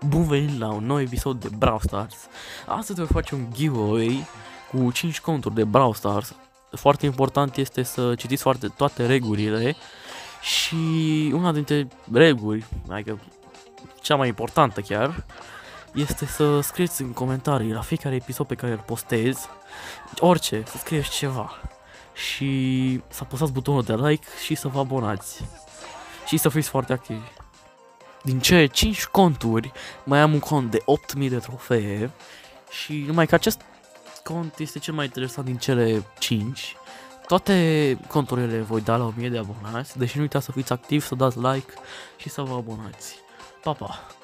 Bun venit la un nou episod de Brawl Stars. Astăzi voi face un giveaway cu 5 conturi de Brawl Stars. Foarte important este să citiți foarte toate regulile și una dintre reguli, adică cea mai importantă chiar, este să scrieți în comentarii la fiecare episod pe care îl postez, orice, să scrieți ceva și să apăsați butonul de like și să vă abonați și să fiți foarte activi. Din cele 5 conturi, mai am un cont de 8000 de trofee și numai că acest cont este cel mai interesant din cele 5. Toate conturile voi da la 1000 de abonați, deși nu uitați să fiți activi, să dați like și să vă abonați. Pa, pa!